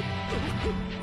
Ha ha ha!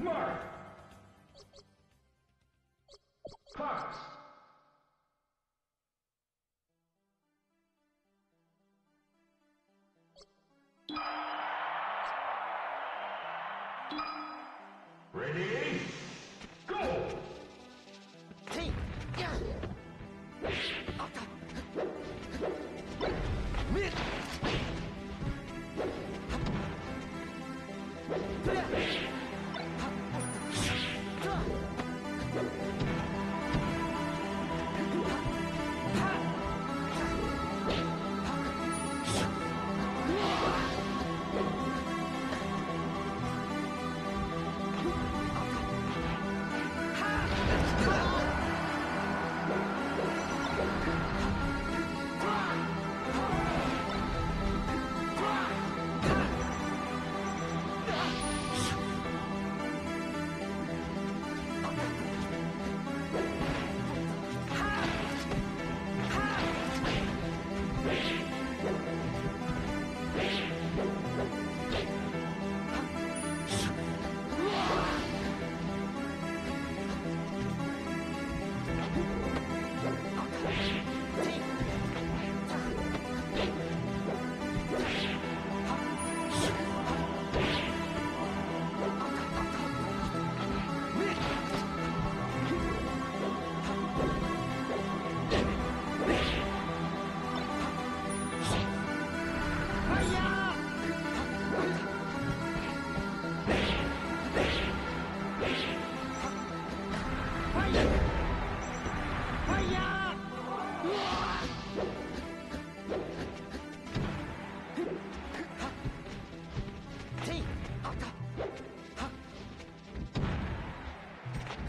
Mark. Cox. Ready?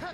Ha!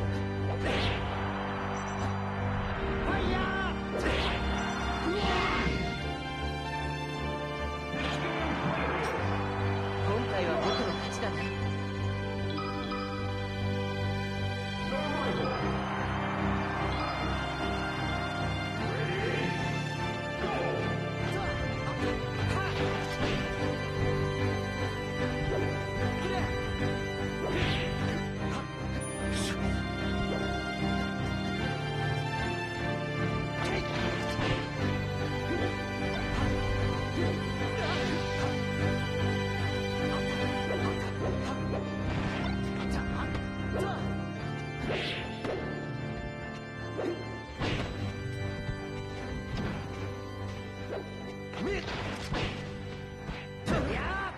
灭！呀！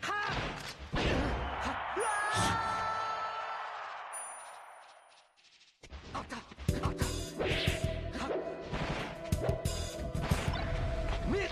哈！哈！哈！灭！